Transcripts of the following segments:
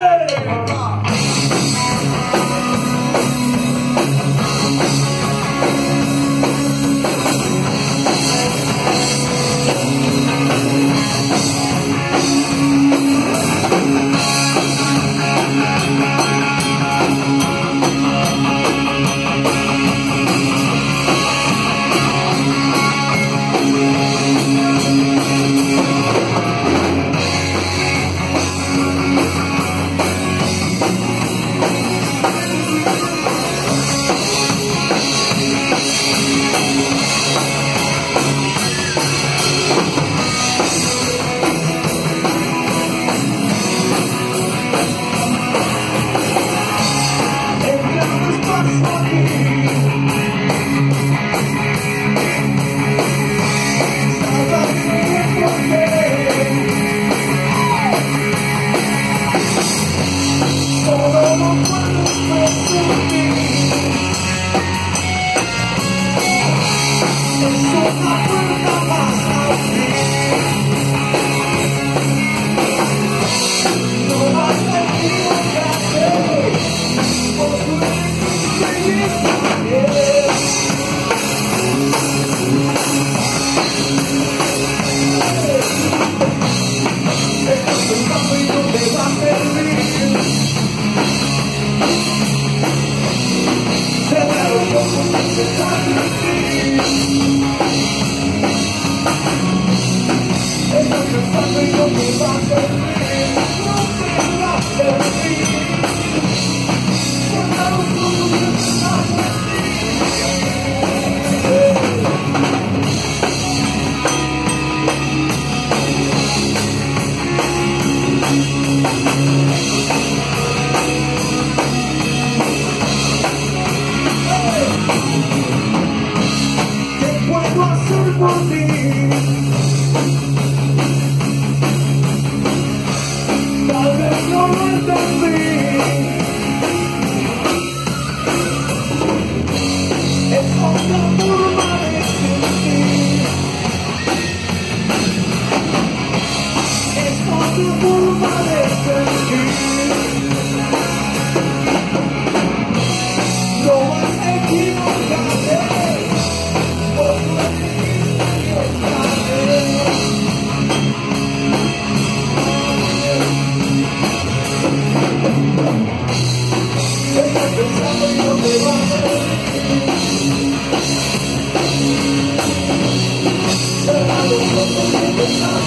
这里有 Me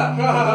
好好